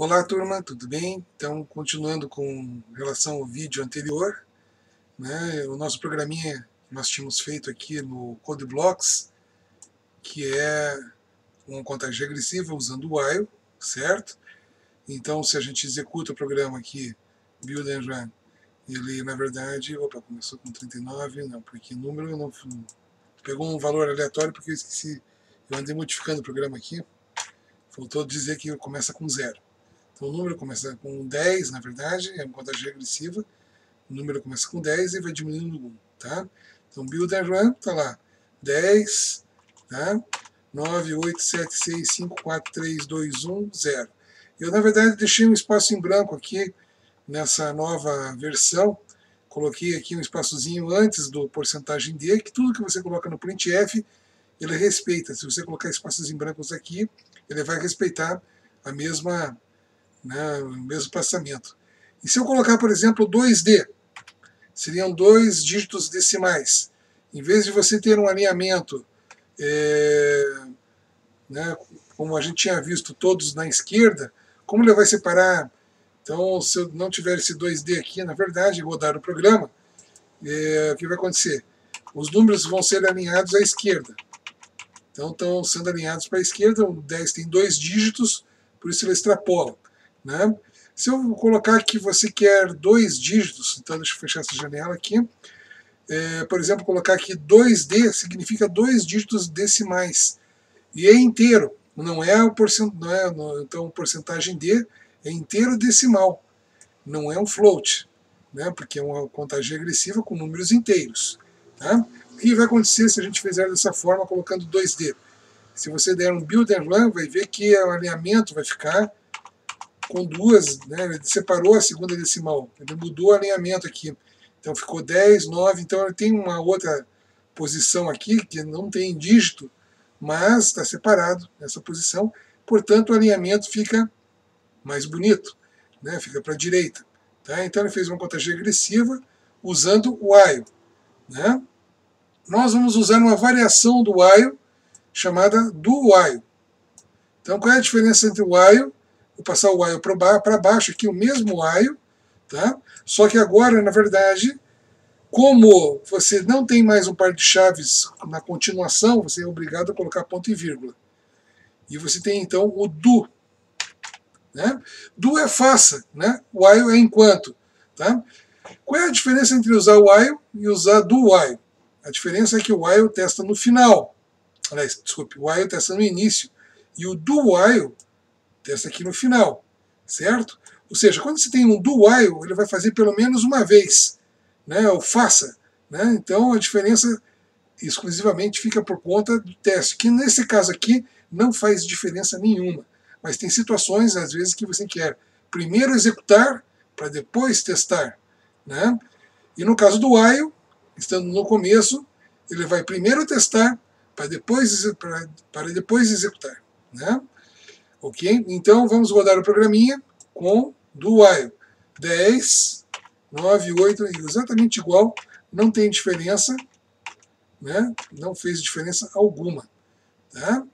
Olá turma, tudo bem? Então, continuando com relação ao vídeo anterior, né, o nosso programinha que nós tínhamos feito aqui no CodeBlocks, que é uma contagem regressiva usando o while, certo? Então, se a gente executa o programa aqui, build and run, ele na verdade, opa, começou com 39, não, porque número não, pegou um valor aleatório porque eu esqueci, eu andei modificando o programa aqui, faltou dizer que começa com zero. Então o número começa com 10, na verdade, é uma contagem regressiva. O número começa com 10 e vai diminuindo 1, tá? Então build and run, tá lá, 10, tá? 9, 8, 7, 6, 5, 4, 3, 2, 1, 0. Eu, na verdade, deixei um espaço em branco aqui nessa nova versão. Coloquei aqui um espaçozinho antes do porcentagem D, que tudo que você coloca no printf, ele respeita. Se você colocar espaços em brancos aqui, ele vai respeitar a mesma né, o mesmo espaçamento. E se eu colocar, por exemplo, 2D, seriam dois dígitos decimais. Em vez de você ter um alinhamento, é, né, como a gente tinha visto todos na esquerda, como ele vai separar? Então, se eu não tiver esse 2D aqui, na verdade, rodar o programa, é, o que vai acontecer? Os números vão ser alinhados à esquerda. Então, estão sendo alinhados para a esquerda, o 10 tem dois dígitos, por isso ele extrapola. Né? Se eu colocar que você quer dois dígitos, então deixa eu fechar essa janela aqui. É, por exemplo, colocar aqui 2D significa dois dígitos decimais. E é inteiro, não é o porcent, não é, então porcentagem D é inteiro decimal, não é um float, né? porque é uma contagem regressiva com números inteiros. Tá? O que vai acontecer se a gente fizer dessa forma, colocando 2D? Se você der um build and run, vai ver que o alinhamento vai ficar com duas, né, ele separou a segunda decimal, ele mudou o alinhamento aqui. Então ficou 10, 9, então ele tem uma outra posição aqui que não tem dígito, mas está separado nessa posição, portanto o alinhamento fica mais bonito, né, fica para a direita. Tá? Então ele fez uma contagem regressiva usando o while. Né? Nós vamos usar uma variação do while chamada do while. Então qual é a diferença entre o while vou passar o while para baixo aqui, o mesmo while, tá? só que agora, na verdade, como você não tem mais um par de chaves na continuação, você é obrigado a colocar ponto e vírgula. E você tem então o do. Né? Do é faça, né? while é enquanto. Tá? Qual é a diferença entre usar while e usar do while? A diferença é que o while testa no final. Aliás, desculpe, o while testa no início. E o do while testa aqui no final, certo? Ou seja, quando você tem um do while, ele vai fazer pelo menos uma vez, né? ou faça. Né? Então a diferença exclusivamente fica por conta do teste, que nesse caso aqui não faz diferença nenhuma. Mas tem situações, às vezes, que você quer primeiro executar para depois testar. Né? E no caso do while, estando no começo, ele vai primeiro testar para depois, para depois executar. Né? Ok? Então vamos rodar o programinha com do while. 10, 9, 8, exatamente igual, não tem diferença, né? não fez diferença alguma. Tá?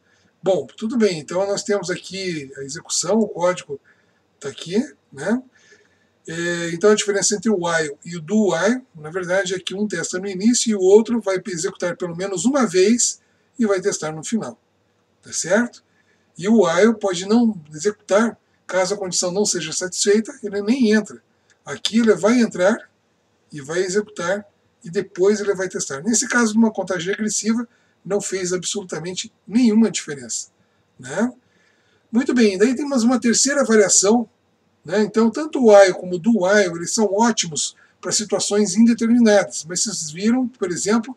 Bom, tudo bem, então nós temos aqui a execução, o código está aqui, né? É, então a diferença entre o while e o do while, na verdade, é que um testa no início e o outro vai executar pelo menos uma vez e vai testar no final. Tá certo? E o while pode não executar, caso a condição não seja satisfeita, ele nem entra. Aqui ele vai entrar e vai executar e depois ele vai testar. Nesse caso, numa contagem regressiva, não fez absolutamente nenhuma diferença. Né? Muito bem, daí temos uma terceira variação. Né? Então, tanto o while como o do while eles são ótimos para situações indeterminadas. Mas vocês viram, por exemplo,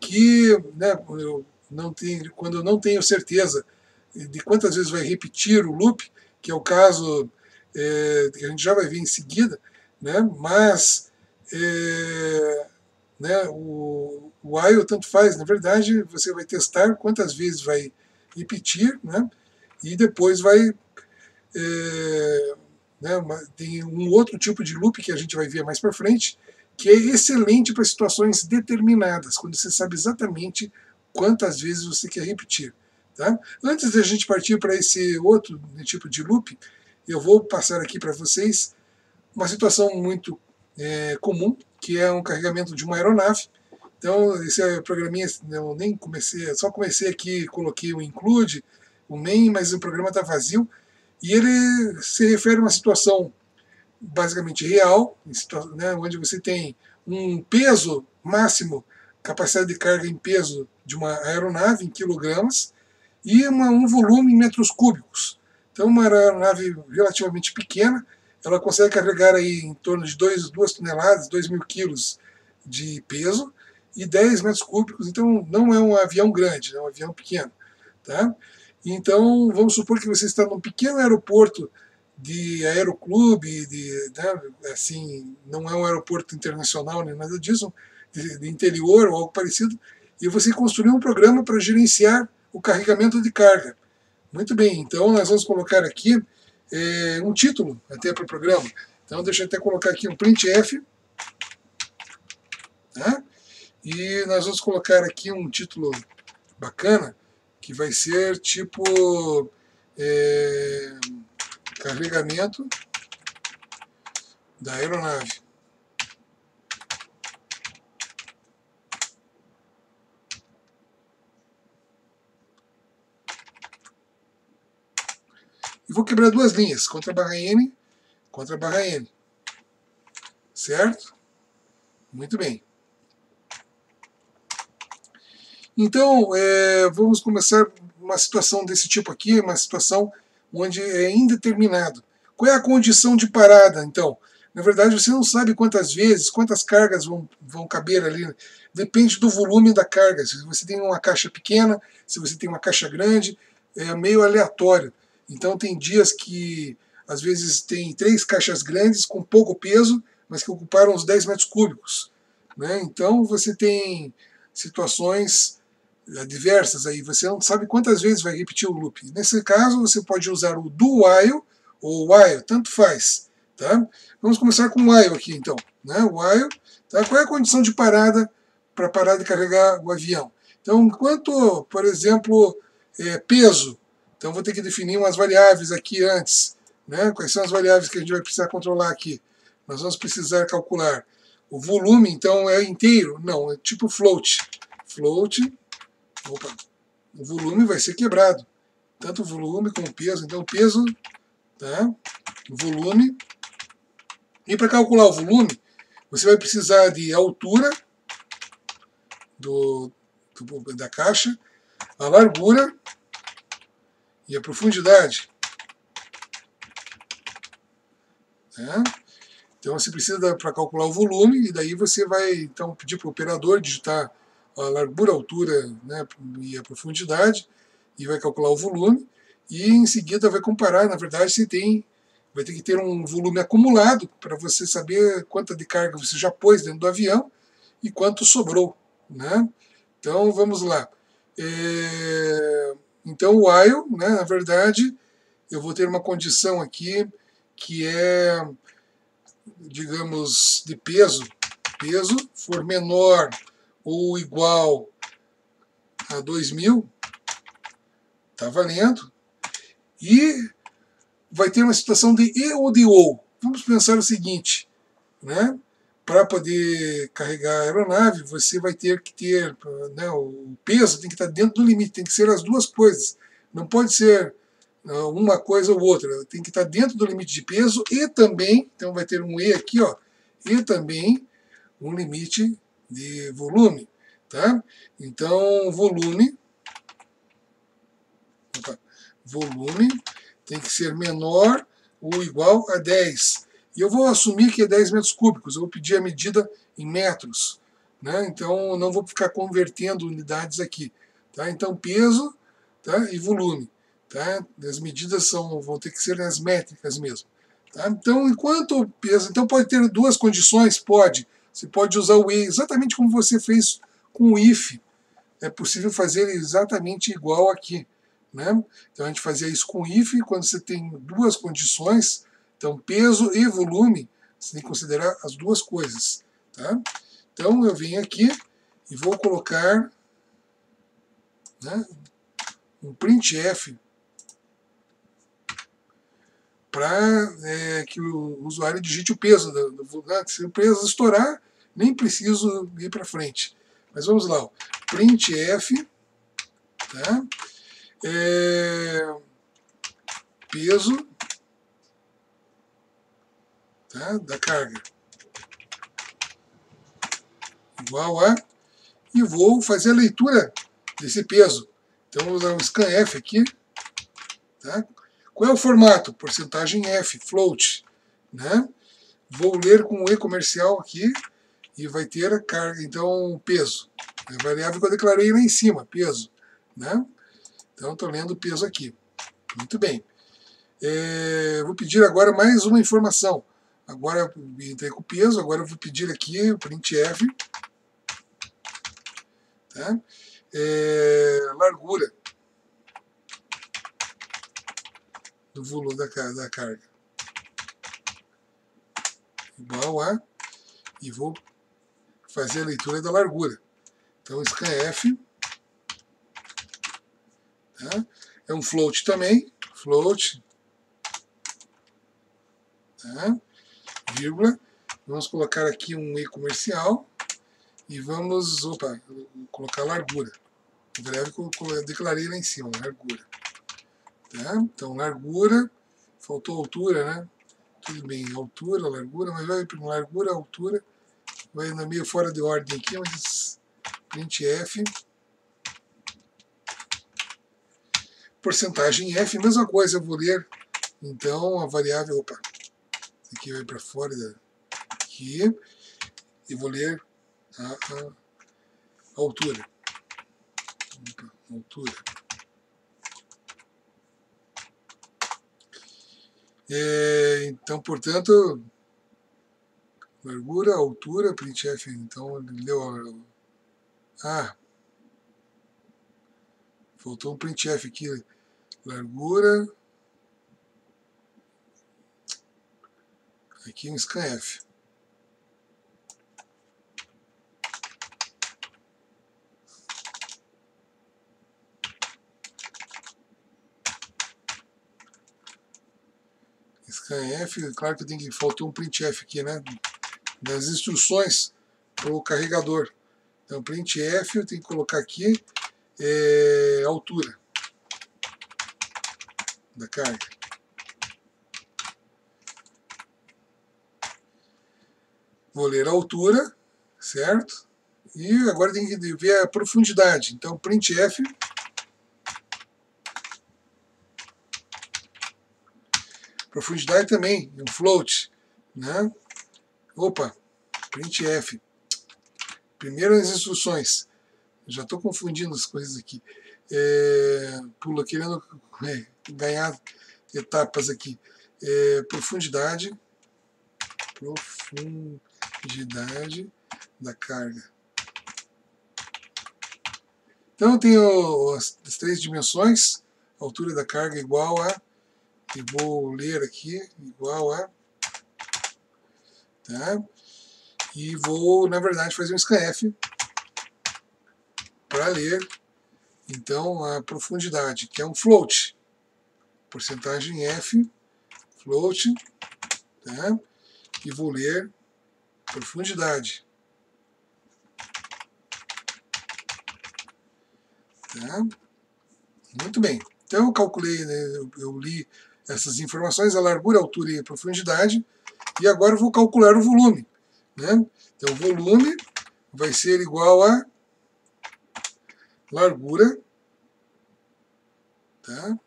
que né, eu não tenho, quando eu não tenho certeza de quantas vezes vai repetir o loop, que é o caso é, que a gente já vai ver em seguida, né? mas é, né, o, o while tanto faz, na verdade você vai testar quantas vezes vai repetir, né? e depois vai é, né, uma, tem um outro tipo de loop que a gente vai ver mais para frente, que é excelente para situações determinadas, quando você sabe exatamente quantas vezes você quer repetir. Tá? Antes de a gente partir para esse outro tipo de loop, eu vou passar aqui para vocês uma situação muito é, comum, que é um carregamento de uma aeronave. Então, esse é programinha, eu nem comecei, só comecei aqui, coloquei o include, o main, mas o programa está vazio. E ele se refere a uma situação basicamente real, né, onde você tem um peso máximo, capacidade de carga em peso de uma aeronave em quilogramas, e uma, um volume em metros cúbicos. Então, uma aeronave relativamente pequena, ela consegue carregar aí em torno de 2 toneladas, 2 mil quilos de peso e 10 metros cúbicos. Então, não é um avião grande, é um avião pequeno. Tá? Então, vamos supor que você está num pequeno aeroporto de aeroclube, de, né, assim, não é um aeroporto internacional nem nada disso, de, de interior ou algo parecido, e você construiu um programa para gerenciar o carregamento de carga. Muito bem, então nós vamos colocar aqui é, um título até para o programa. Então deixa eu até colocar aqui um printf. Tá? E nós vamos colocar aqui um título bacana, que vai ser tipo é, carregamento da aeronave. Vou quebrar duas linhas, contra barra N, contra barra N. Certo? Muito bem. Então, é, vamos começar uma situação desse tipo aqui, uma situação onde é indeterminado. Qual é a condição de parada, então? Na verdade, você não sabe quantas vezes, quantas cargas vão, vão caber ali. Depende do volume da carga. Se você tem uma caixa pequena, se você tem uma caixa grande, é meio aleatório. Então tem dias que às vezes tem três caixas grandes com pouco peso, mas que ocuparam uns 10 metros cúbicos. Né? Então você tem situações eh, diversas aí, você não sabe quantas vezes vai repetir o loop. Nesse caso, você pode usar o do while ou while, tanto faz. Tá? Vamos começar com o while aqui então. Né? While, tá? Qual é a condição de parada para parar de carregar o avião? Então, enquanto, por exemplo, é, peso, então vou ter que definir umas variáveis aqui antes. Né? Quais são as variáveis que a gente vai precisar controlar aqui? Nós vamos precisar calcular o volume, então é inteiro? Não, é tipo float. Float, opa, o volume vai ser quebrado. Tanto o volume como o peso. Então peso, tá? volume. E para calcular o volume, você vai precisar de altura do, do da caixa, a largura a profundidade. Né? Então você precisa para calcular o volume e daí você vai então pedir para o operador digitar a largura, a altura né, e a profundidade e vai calcular o volume e em seguida vai comparar, na verdade, se tem vai ter que ter um volume acumulado para você saber quanta de carga você já pôs dentro do avião e quanto sobrou, né? Então vamos lá. É... Então, o while, né, na verdade, eu vou ter uma condição aqui que é, digamos, de peso. Peso for menor ou igual a 2000, está valendo. E vai ter uma situação de e ou de ou. Vamos pensar o seguinte, né? Para poder carregar a aeronave, você vai ter que ter, né, o peso tem que estar dentro do limite, tem que ser as duas coisas. Não pode ser uh, uma coisa ou outra, tem que estar dentro do limite de peso e também, então vai ter um E aqui, ó, e também um limite de volume. Tá? Então, volume, opa, volume tem que ser menor ou igual a 10. E eu vou assumir que é 10 metros cúbicos, eu vou pedir a medida em metros. Né? Então, não vou ficar convertendo unidades aqui. Tá? Então, peso tá? e volume. Tá? As medidas são, vão ter que ser as métricas mesmo. Tá? Então, enquanto peso. Então, pode ter duas condições? Pode. Você pode usar o e exatamente como você fez com o if. É possível fazer exatamente igual aqui. Né? Então, a gente fazia isso com o if, quando você tem duas condições então, peso e volume, você tem que considerar as duas coisas. Tá? Então, eu venho aqui e vou colocar né, um printf para é, que o usuário digite o peso. Do, do, né? Se o peso estourar, nem preciso ir para frente. Mas vamos lá, printf, tá? É, peso tá? da carga igual a e vou fazer a leitura desse peso. Então vou usar um scanf aqui, tá? Qual é o formato? Porcentagem F, float. Né? Vou ler com o E comercial aqui e vai ter a carga, então peso. A variável que eu declarei lá em cima, peso. Né? Então estou lendo o peso aqui. Muito bem. É, vou pedir agora mais uma informação. Agora entrei com o peso, agora eu vou pedir aqui o printf. Tá? É, largura. do volume da, da carga. Igual a, e vou fazer a leitura da largura. Então, scanf, tá? é um float também, float, tá? Vírgula, vamos colocar aqui um e comercial, e vamos, opa, colocar largura. O breve eu declarei lá em cima, largura. Tá? Então, largura, faltou altura, né? Tudo bem, altura, largura, mas vai para largura, altura, vai na meio fora de ordem aqui, mas printf. Porcentagem f, mesma coisa, eu vou ler, então, a variável, opa, aqui vai para fora daqui, e vou ler a, a, a altura. Opa, altura. É, então, portanto, largura, altura, printf, então ele deu ah, faltou um printf aqui, largura, aqui um scanf. scanf, claro que tem que faltou um printf aqui, né? Das instruções para o carregador. Então printf eu tenho que colocar aqui é, altura da carga. Vou ler a altura, certo? E agora tem que ver a profundidade. Então printf Profundidade também, um float. Né? Opa, printf. Primeiro as instruções. Já estou confundindo as coisas aqui. É, pula querendo é, ganhar etapas aqui. É, profundidade. Profundidade da carga. Então eu tenho as, as três dimensões. altura da carga igual a e vou ler aqui, igual a, tá? E vou, na verdade, fazer um scanf para ler, então, a profundidade, que é um float, porcentagem F, float, tá? E vou ler profundidade. Tá? Muito bem. Então eu calculei, né, eu, eu li essas informações, a largura, altura e profundidade, e agora eu vou calcular o volume. Né? Então o volume vai ser igual a largura, tá?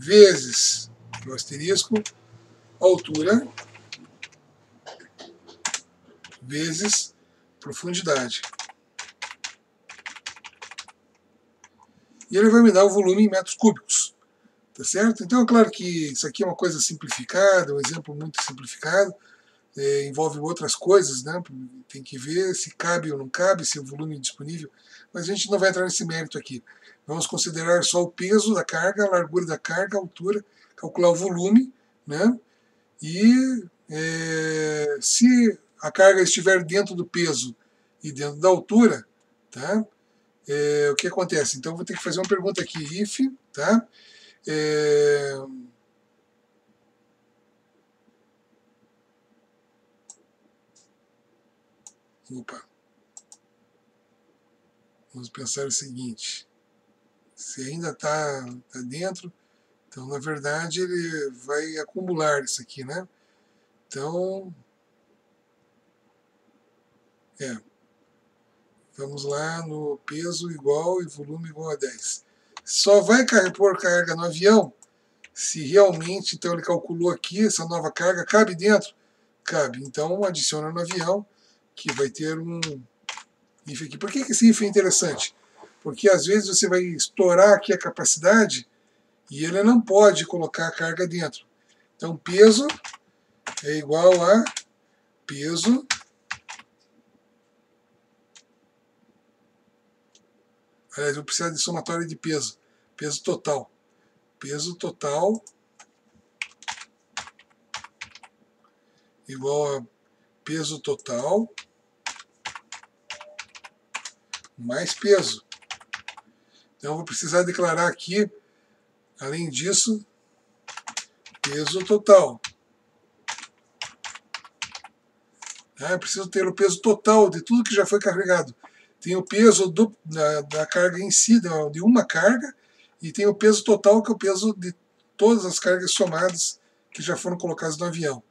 vezes o asterisco, altura, vezes profundidade. e ele vai me dar o volume em metros cúbicos. Tá certo? Então é claro que isso aqui é uma coisa simplificada, um exemplo muito simplificado, é, envolve outras coisas, né? tem que ver se cabe ou não cabe, se o volume é disponível, mas a gente não vai entrar nesse mérito aqui. Vamos considerar só o peso da carga, a largura da carga, a altura, calcular o volume, né? e é, se a carga estiver dentro do peso e dentro da altura, tá? é, o que acontece? Então vou ter que fazer uma pergunta aqui, if, tá? É, Opa. Vamos pensar o seguinte. Se ainda está tá dentro, então na verdade ele vai acumular isso aqui, né? Então, é, vamos lá no peso igual e volume igual a 10. Só vai pôr carga no avião se realmente, então ele calculou aqui, essa nova carga cabe dentro? Cabe. Então adiciona no avião que vai ter um if aqui. Por que esse if é interessante? Porque às vezes você vai estourar aqui a capacidade e ele não pode colocar a carga dentro. Então peso é igual a peso Aliás, eu preciso de somatória de peso. Peso total. Peso total igual a peso total mais peso. Então, eu vou precisar declarar aqui, além disso, peso total. Ah, preciso ter o peso total de tudo que já foi carregado. Tem o peso do, da, da, carga em si, de uma carga, e tem o peso total, que é o peso de todas as cargas somadas que já foram colocadas no avião.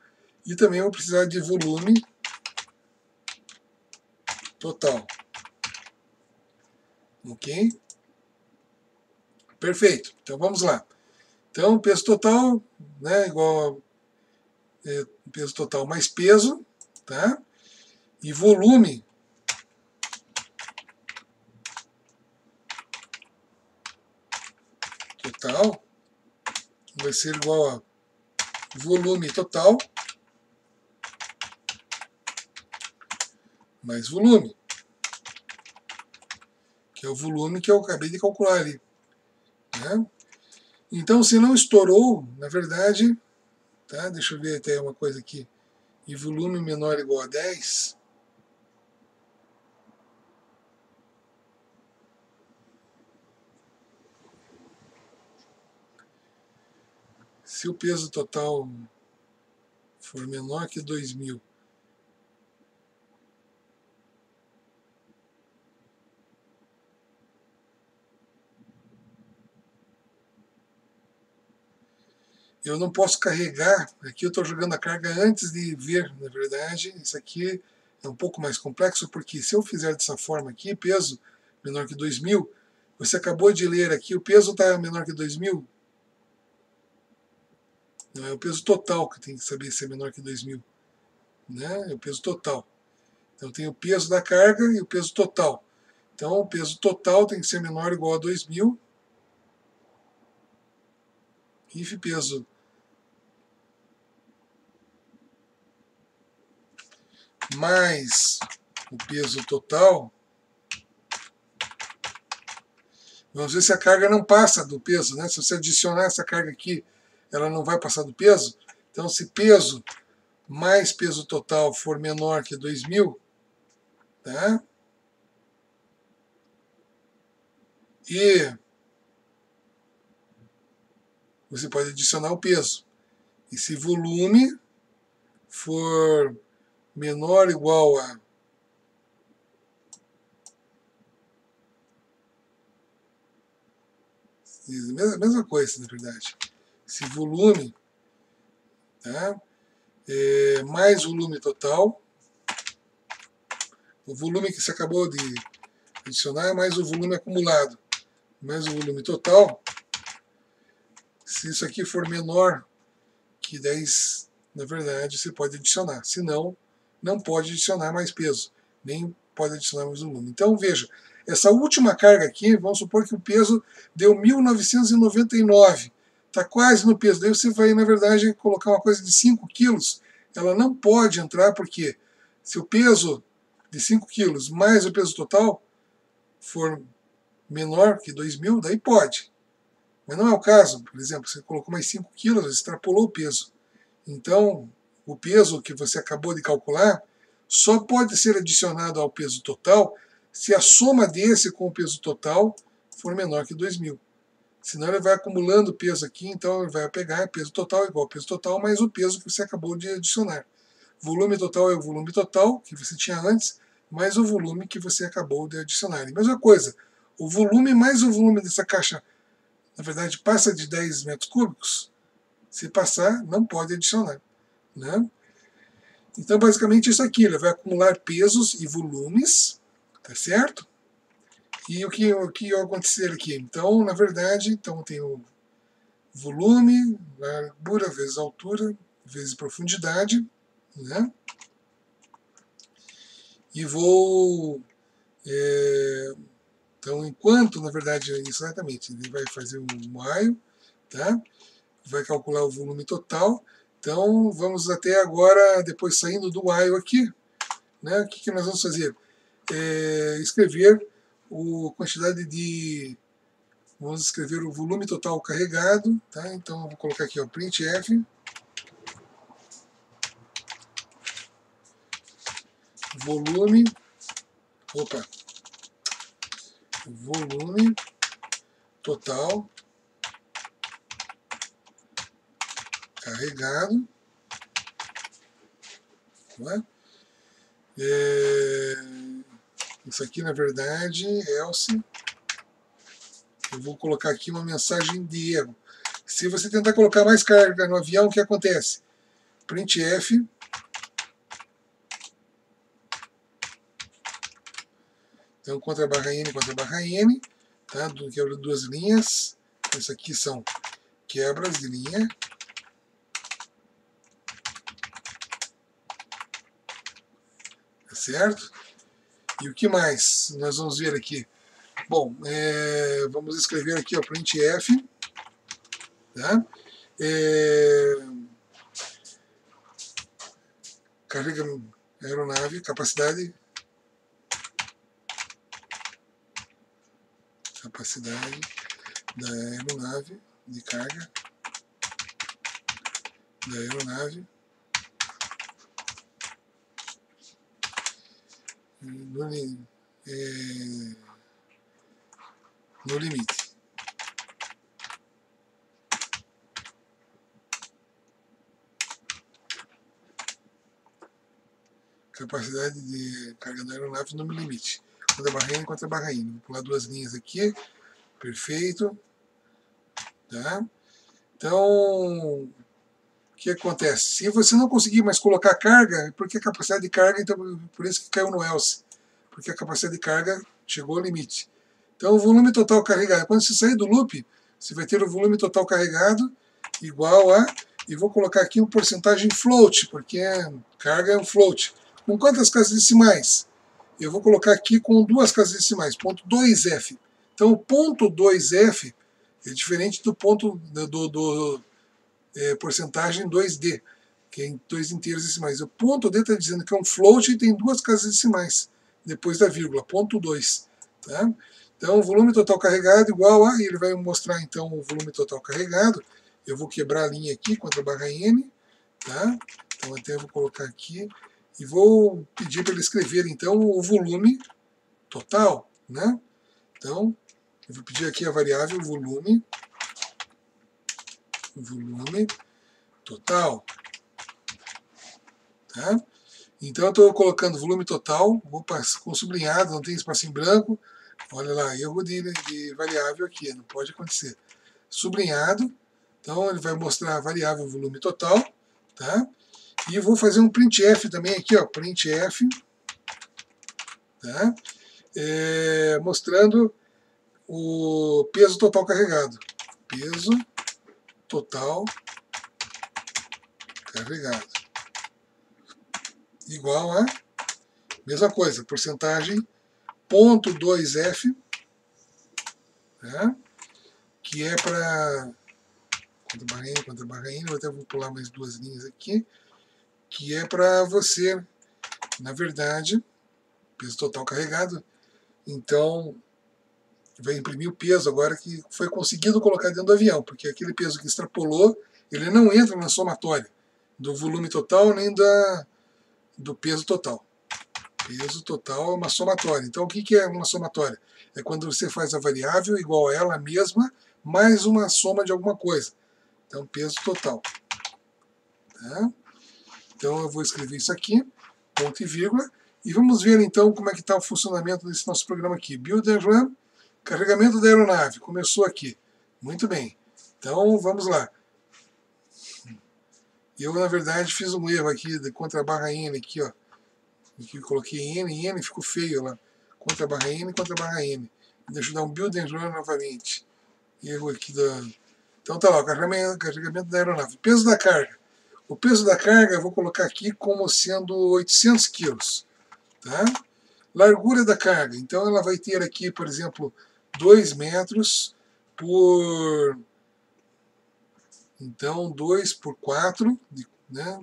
E também vou precisar de volume total. Ok? Perfeito. Então vamos lá. Então, peso total, né, igual a, é, peso total mais peso, tá? E volume total vai ser igual a volume total mais volume que é o volume que eu acabei de calcular ali. Né? Então, se não estourou, na verdade, tá? deixa eu ver até uma coisa aqui, e volume menor ou igual a 10, se o peso total for menor que 2.000 eu não posso carregar, aqui eu estou jogando a carga antes de ver, na verdade, isso aqui é um pouco mais complexo, porque se eu fizer dessa forma aqui, peso menor que 2.000, você acabou de ler aqui, o peso está menor que 2.000, não é o peso total que tem que saber se é menor que 2.000, né? é o peso total. Então tem o peso da carga e o peso total. Então o peso total tem que ser menor ou igual a 2.000, if peso mais o peso total, vamos ver se a carga não passa do peso, né? Se você adicionar essa carga aqui, ela não vai passar do peso. Então, se peso mais peso total for menor que 2.000, tá? E você pode adicionar o peso. E se volume for menor ou igual a mesma, coisa, na verdade. Se volume tá, é mais volume total, o volume que você acabou de adicionar é mais o volume acumulado, mais o volume total, se isso aqui for menor que 10, na verdade, você pode adicionar. Se não, não pode adicionar mais peso, nem pode adicionar mais volume. Então, veja, essa última carga aqui, vamos supor que o peso deu 1999, está quase no peso. Daí você vai, na verdade, colocar uma coisa de 5 quilos, ela não pode entrar, porque se o peso de 5 quilos mais o peso total for menor que 2.000, daí pode. Mas não é o caso, por exemplo, você colocou mais 5 quilos, extrapolou o peso. Então, o peso que você acabou de calcular só pode ser adicionado ao peso total se a soma desse com o peso total for menor que 2.000. Senão ele vai acumulando peso aqui, então ele vai pegar peso total igual peso total mais o peso que você acabou de adicionar. Volume total é o volume total que você tinha antes, mais o volume que você acabou de adicionar. E mesma coisa, o volume mais o volume dessa caixa, na verdade, passa de 10 metros cúbicos. Se passar, não pode adicionar. Né? Então, basicamente, isso aqui, ele vai acumular pesos e volumes, tá certo? E o que, o que vai acontecer aqui? Então, na verdade, então tem o volume, largura vezes altura, vezes profundidade, né? E vou... É, então, enquanto, na verdade, exatamente, ele vai fazer um while, tá? vai calcular o volume total. Então, vamos até agora, depois saindo do while aqui, né? o que, que nós vamos fazer? É, escrever a quantidade de... Vamos escrever o volume total carregado, tá? Então, vou colocar aqui, ó, printf, volume, opa, volume total carregado. É? É, isso aqui, na verdade, else. Eu vou colocar aqui uma mensagem de erro. Se você tentar colocar mais carga no avião, o que acontece? printf Então, contra barra N, contra barra N, tá? quebra duas linhas. Isso aqui são quebras de linha. Certo? E o que mais nós vamos ver aqui? Bom, é, vamos escrever aqui o printf, tá? É, carrega aeronave, capacidade capacidade da aeronave de carga da aeronave no, é, no limite. Capacidade de carga da aeronave no limite contra barra N contra barra N. Vou pular duas linhas aqui. Perfeito. Tá? Então, que acontece? Se você não conseguir mais colocar carga, é porque a capacidade de carga, então por isso que caiu no else. Porque a capacidade de carga chegou ao limite. Então, o volume total carregado. Quando você sair do loop, você vai ter o volume total carregado igual a... E vou colocar aqui um porcentagem float, porque carga é um float. Com quantas casas decimais? eu vou colocar aqui com duas casas decimais, ponto 2F. Então o ponto 2F é diferente do ponto do, do é, porcentagem 2D, que é em dois inteiros decimais. O ponto D está dizendo que é um float e tem duas casas decimais, depois da vírgula, ponto 2. Tá? Então volume total carregado igual a, ele vai mostrar então o volume total carregado. Eu vou quebrar a linha aqui contra a barra N, tá? Então até vou colocar aqui, e vou pedir para ele escrever então o volume total, né? Então, eu vou pedir aqui a variável volume, volume total, tá? Então eu estou colocando volume total, vou com sublinhado, não tem espaço em branco, olha lá, erro de, de variável aqui, não pode acontecer. Sublinhado, então ele vai mostrar a variável volume total, tá? E vou fazer um printf também aqui, ó, printf, tá? É, mostrando o peso total carregado. Peso total carregado. Igual a, mesma coisa, porcentagem, ponto 2F, tá? que é para N, contra barra N, eu até vou pular mais duas linhas aqui, que é para você, na verdade, peso total carregado, então vai imprimir o peso agora que foi conseguido colocar dentro do avião, porque aquele peso que extrapolou, ele não entra na somatória do volume total nem da, do peso total. Peso total é uma somatória. Então, o que é uma somatória? É quando você faz a variável igual a ela mesma, mais uma soma de alguma coisa. Então, peso total. Tá? Então, eu vou escrever isso aqui, ponto e vírgula, e vamos ver então como é que está o funcionamento desse nosso programa aqui. Build and Run, carregamento da aeronave, começou aqui. Muito bem. Então, vamos lá. Eu, na verdade, fiz um erro aqui contra a barra N, aqui, ó. Aqui coloquei N, N ficou feio lá. Contra a barra N, contra a barra N. Deixa eu dar um build and run novamente. Erro aqui da... Então tá lá, carregamento, carregamento da aeronave. Peso da carga. O peso da carga eu vou colocar aqui como sendo 800 quilos. Tá? Largura da carga. Então ela vai ter aqui, por exemplo, 2 metros por então, 2 por 4, né?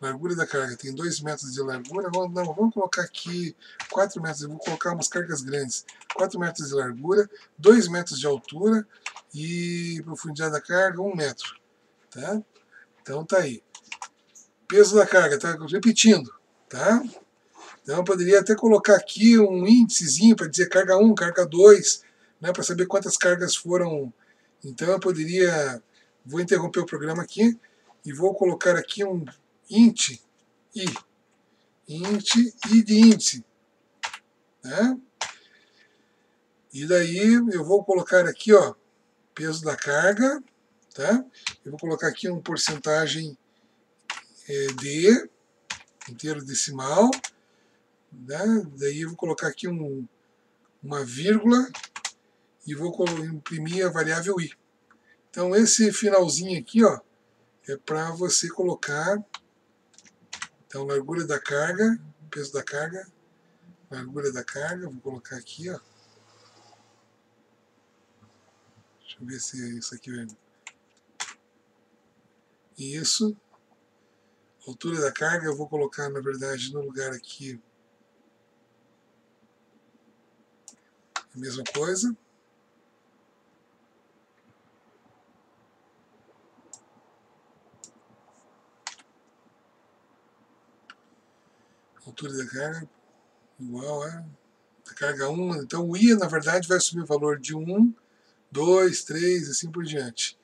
largura da carga tem 2 metros de largura. Vamos, não, vamos colocar aqui 4 metros, eu vou colocar umas cargas grandes. 4 metros de largura, 2 metros de altura e profundidade da carga 1 metro. Tá? Então tá aí. Peso da carga, tá repetindo. Tá? Então eu poderia até colocar aqui um índicezinho para dizer carga 1, carga 2, né, para saber quantas cargas foram. Então eu poderia Vou interromper o programa aqui e vou colocar aqui um int i. int i de índice. Né? E daí eu vou colocar aqui, ó, peso da carga, tá? Eu vou colocar aqui um porcentagem é, de inteiro decimal, né? Daí eu vou colocar aqui um, uma vírgula e vou imprimir a variável i. Então esse finalzinho aqui, ó, é para você colocar então largura da carga, peso da carga, largura da carga, vou colocar aqui, ó. Deixa eu ver se isso aqui mesmo. Isso. Altura da carga eu vou colocar, na verdade, no lugar aqui a mesma coisa. Altura da carga igual a da carga 1. Então o I, na verdade, vai assumir o valor de 1, 2, 3 assim por diante.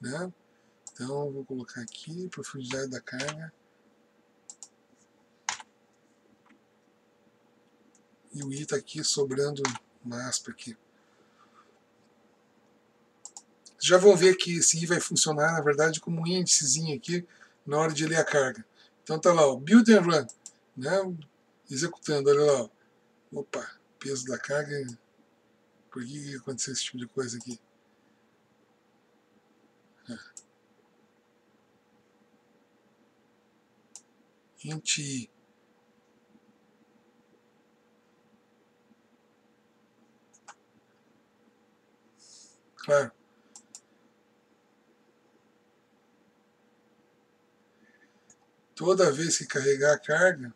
Né? Então vou colocar aqui, profundidade da carga. E o I está aqui sobrando uma aspa aqui. Já vão ver que esse I vai funcionar, na verdade, como um índicezinho aqui na hora de ler a carga. Então tá lá, o Build and Run né, executando, olha lá, opa, peso da carga, por que aconteceu esse tipo de coisa aqui? É. int i claro. Toda vez que carregar a carga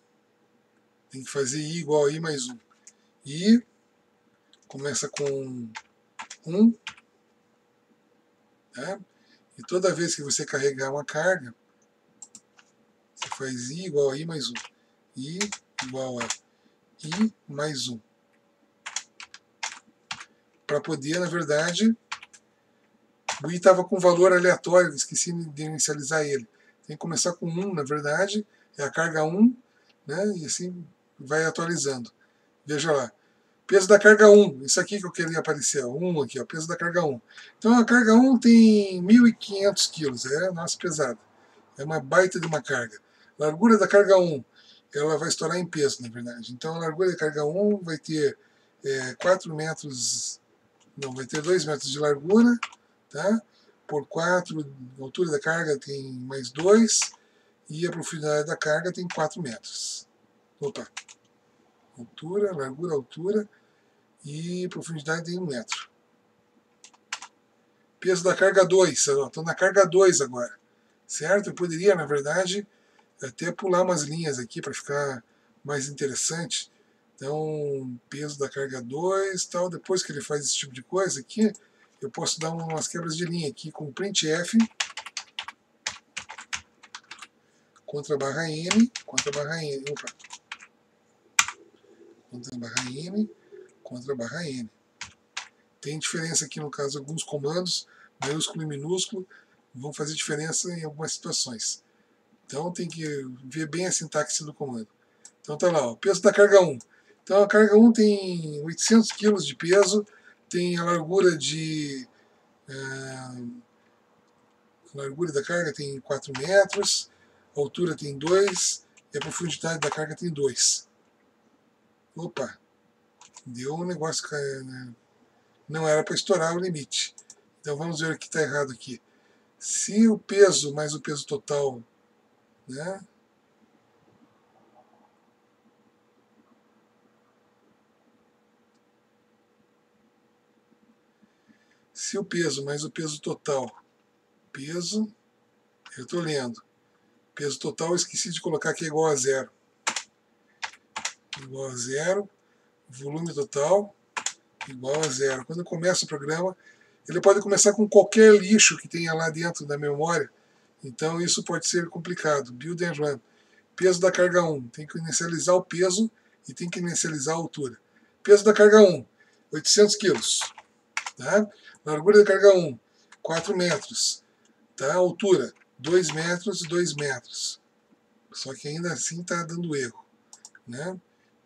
tem que fazer I igual a I mais 1. I começa com 1. Tá? E toda vez que você carregar uma carga, você faz I igual a I mais 1. I igual a I mais 1. Para poder, na verdade, o I estava com valor aleatório, esqueci de inicializar ele. Tem que começar com 1, na verdade, é a carga 1, né? e assim vai atualizando. Veja lá. Peso da carga 1, isso aqui que eu queria aparecer, 1 aqui, ó, peso da carga 1. Então a carga 1 tem 1.500 quilos, é nossa pesada. É uma baita de uma carga. Largura da carga 1, ela vai estourar em peso, na verdade. Então a largura da carga 1 vai ter é, 4 metros, não, vai ter 2 metros de largura, tá? Por 4, a altura da carga tem mais 2, e a profundidade da carga tem 4 metros. Opa, altura, largura, altura e profundidade em 1 metro. Peso da carga 2, estou na carga 2 agora, certo? Eu poderia, na verdade, até pular umas linhas aqui para ficar mais interessante. Então, peso da carga 2, tal. depois que ele faz esse tipo de coisa aqui, eu posso dar umas quebras de linha aqui com printf contra barra n, contra barra n, opa, contra barra N, contra barra N. Tem diferença aqui no caso alguns comandos, maiúsculo e minúsculo, vão fazer diferença em algumas situações. Então tem que ver bem a sintaxe do comando. Então tá lá, o peso da carga 1. Então a carga 1 tem 800 kg de peso, tem a largura de... Uh, a largura da carga tem 4 metros, a altura tem 2 e a profundidade da carga tem 2. Opa, deu um negócio que né? não era para estourar o limite. Então vamos ver o que está errado aqui. Se o peso mais o peso total, né? Se o peso mais o peso total, peso, eu estou lendo, peso total eu esqueci de colocar que é igual a zero igual a zero, volume total igual a zero. Quando começa o programa, ele pode começar com qualquer lixo que tenha lá dentro da memória, então isso pode ser complicado. Build and run. Peso da carga 1, tem que inicializar o peso e tem que inicializar a altura. Peso da carga 1, 800 kg. Tá? Largura da carga 1, 4 metros. Tá? Altura, 2 metros e 2 metros. Só que ainda assim está dando erro. Né?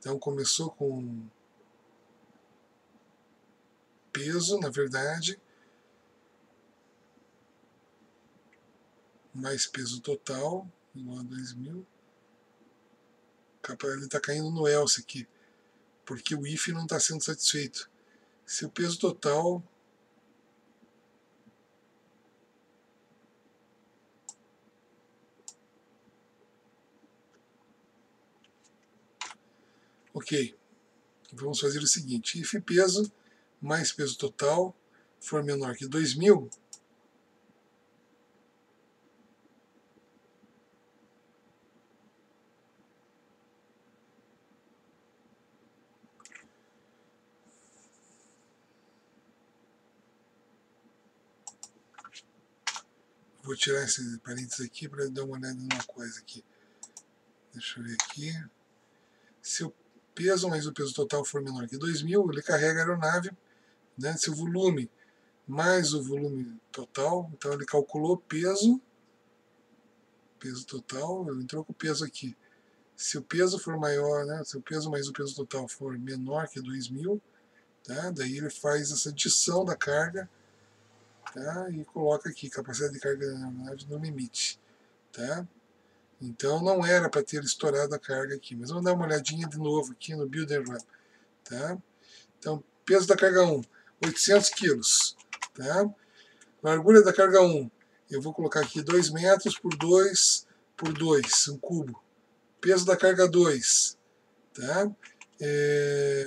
Então começou com peso, na verdade, mais peso total, igual a 2000. Ele está caindo no else aqui, porque o if não está sendo satisfeito. Se o peso total Ok, vamos fazer o seguinte, if peso mais peso total for menor que 2000, Vou tirar esse parênteses aqui para dar uma olhada numa coisa aqui. Deixa eu ver aqui. Se eu peso mais o peso total for menor que 2.000, ele carrega a aeronave, né, se o volume mais o volume total, então ele calculou peso, peso total, ele entrou com o peso aqui. Se o peso for maior, né, se o peso mais o peso total for menor que 2.000, tá, daí ele faz essa adição da carga tá, e coloca aqui, capacidade de carga da aeronave no limite. Tá? Então não era para ter estourado a carga aqui, mas vamos dar uma olhadinha de novo aqui no Build and Run. Tá? Então, peso da carga 1, 800 quilos. Tá? Largura da carga 1, eu vou colocar aqui 2 metros por 2 por 2, um cubo. Peso da carga 2, tá? É...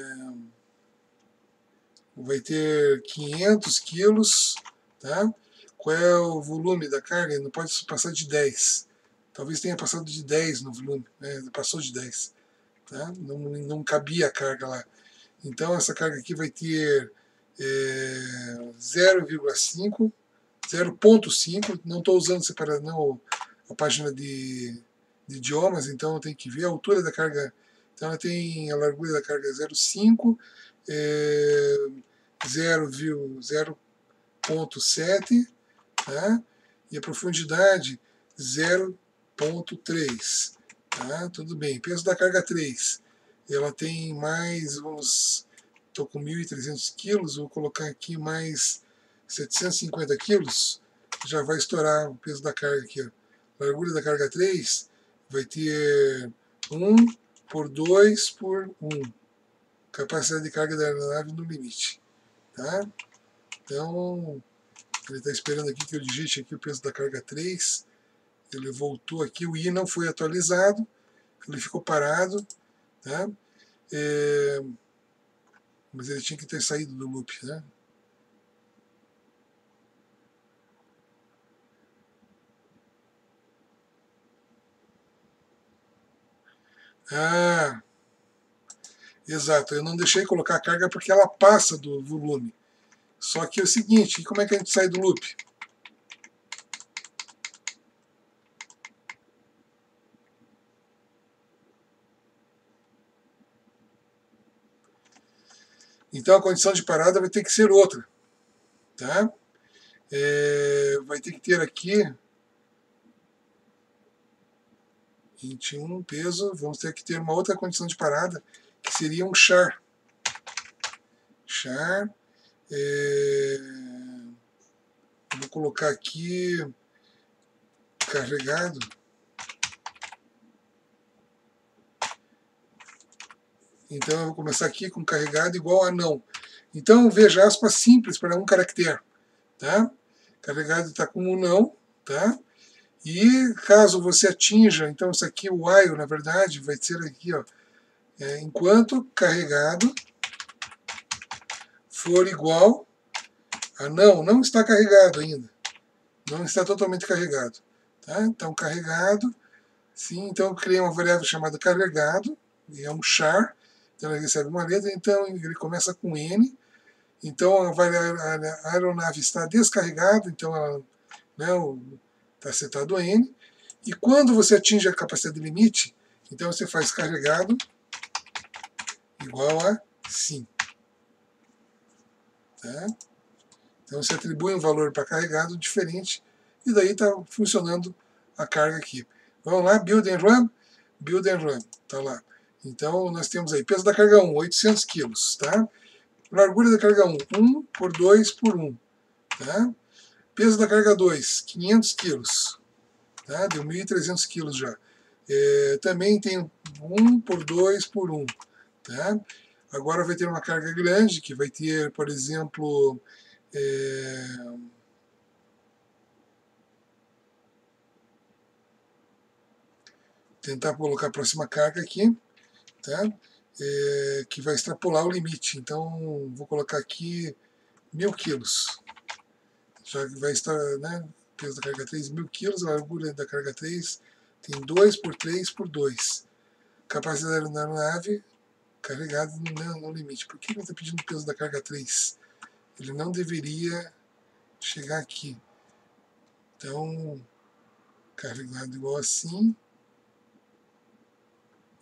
vai ter 500 quilos, tá? Qual é o volume da carga? Não pode passar de 10. Talvez tenha passado de 10 no volume, né? passou de 10. Tá? Não, não cabia a carga lá. Então essa carga aqui vai ter é, 0,5, 0,5, não estou usando separado não a página de, de idiomas, então tenho que ver a altura da carga. Então ela tem a largura da carga 0,5, é, 0,7, tá? e a profundidade 0,5. 0,3. Tá? Tudo bem. Peso da carga 3. Ela tem mais, vamos, estou com 1.300 quilos, vou colocar aqui mais 750 quilos, já vai estourar o peso da carga aqui. Largura da carga 3 vai ter 1 por 2 por 1. Capacidade de carga da aeronave no limite. Tá? Então, ele está esperando aqui que eu digite aqui o peso da carga 3 ele voltou aqui, o i não foi atualizado, ele ficou parado, tá? É, mas ele tinha que ter saído do loop, né? Ah, exato, eu não deixei colocar a carga porque ela passa do volume. Só que é o seguinte, como é que a gente sai do loop? Então a condição de parada vai ter que ser outra. Tá? É, vai ter que ter aqui 21 peso, vamos ter que ter uma outra condição de parada, que seria um char. Char. É, vou colocar aqui carregado. Então eu vou começar aqui com carregado igual a não. Então veja aspas simples para um caractere. Tá? Carregado está com um não. Tá? E caso você atinja, então isso aqui, o while, na verdade, vai ser aqui, ó, é, enquanto carregado for igual a não, não está carregado ainda. Não está totalmente carregado. Tá? Então, carregado, sim, então eu criei uma variável chamada carregado, e é um char, então ele recebe uma letra, então ele começa com N, então a, aeronave está descarregada, então ela, né, está setado a N. E quando você atinge a capacidade limite, então você faz carregado igual a sim. Tá? Então você atribui um valor para carregado diferente e daí está funcionando a carga aqui. Vamos lá, build and run, build and run, tá lá. Então nós temos aí peso da carga 1, 800 kg, tá? Largura da carga 1, 1 por 2 por 1, tá? Peso da carga 2, 500 quilos. Tá? Deu 1.300 quilos já. É, também tem 1 por 2 por 1. Tá? Agora vai ter uma carga grande, que vai ter, por exemplo, é, tentar colocar a próxima carga aqui, tá? É, que vai extrapolar o limite. Então, vou colocar aqui mil quilos já vai estar, né, peso da carga 3, mil quilos, a largura da carga 3 tem 2 por 3 por 2. Capacidade da aeronave carregada no, no limite. Por que ele está pedindo peso da carga 3? Ele não deveria chegar aqui. Então, carregado igual assim.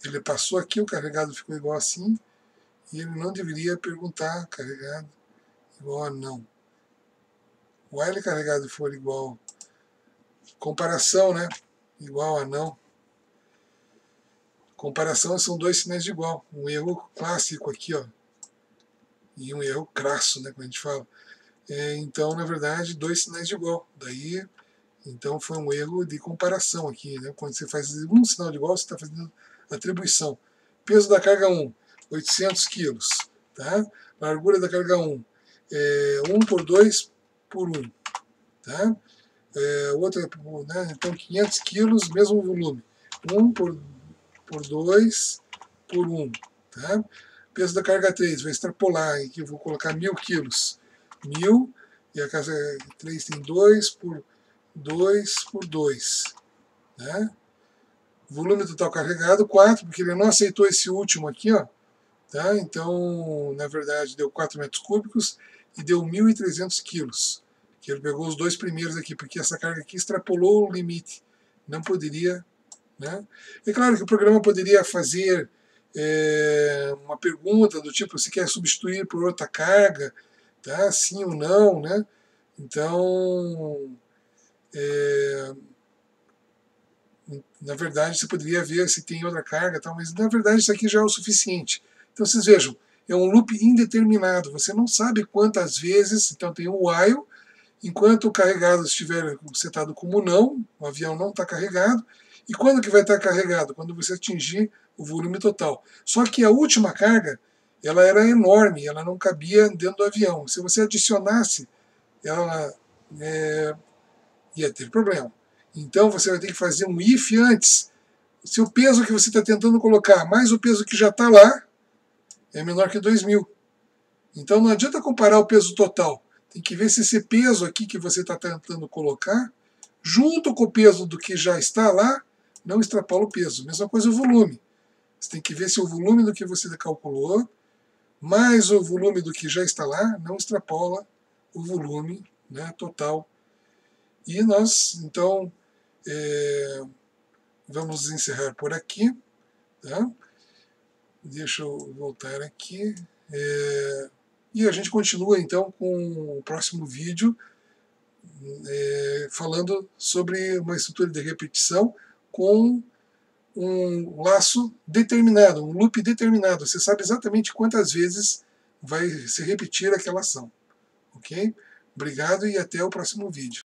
Ele passou aqui, o carregado ficou igual assim. E ele não deveria perguntar carregado igual a não o L carregado for igual, comparação, né? Igual a não. Comparação são dois sinais de igual. Um erro clássico aqui, ó. E um erro crasso, né? Como a gente fala. É, então, na verdade, dois sinais de igual. Daí, então foi um erro de comparação aqui, né? Quando você faz um sinal de igual, você está fazendo atribuição. Peso da carga 1, 800 quilos. Tá? Largura da carga 1, é, 1 por 2 por 1. Tá? É, outra, né, então 500 quilos, mesmo volume. 1 por, por 2 por 1. Tá? Peso da carga 3, vai extrapolar, aqui vou colocar 1000 quilos. 1000, e a carga 3 tem 2 por 2 por 2. Né? Volume total carregado, 4, porque ele não aceitou esse último aqui, ó. Tá? Então, na verdade, deu 4 metros cúbicos e deu 1.300 quilos. Que ele pegou os dois primeiros aqui, porque essa carga aqui extrapolou o limite. Não poderia. Né? É claro que o programa poderia fazer é, uma pergunta do tipo: se quer substituir por outra carga? Tá? Sim ou não? Né? Então. É, na verdade, você poderia ver se tem outra carga, tal, mas na verdade isso aqui já é o suficiente. Então vocês vejam, é um loop indeterminado. Você não sabe quantas vezes, então tem o while, enquanto o carregado estiver setado como não, o avião não está carregado, e quando que vai estar carregado? Quando você atingir o volume total. Só que a última carga, ela era enorme, ela não cabia dentro do avião. Se você adicionasse, ela é, ia ter problema. Então você vai ter que fazer um if antes. Se o peso que você está tentando colocar mais o peso que já está lá, é menor que 2.000. Então não adianta comparar o peso total. Tem que ver se esse peso aqui que você está tentando colocar, junto com o peso do que já está lá, não extrapola o peso. Mesma coisa o volume. Você tem que ver se o volume do que você calculou, mais o volume do que já está lá, não extrapola o volume né, total. E nós, então, é, vamos encerrar por aqui. Tá? Deixa eu voltar aqui. É, E a gente continua então com o próximo vídeo é, falando sobre uma estrutura de repetição com um laço determinado, um loop determinado. Você sabe exatamente quantas vezes vai se repetir aquela ação. Ok? Obrigado e até o próximo vídeo.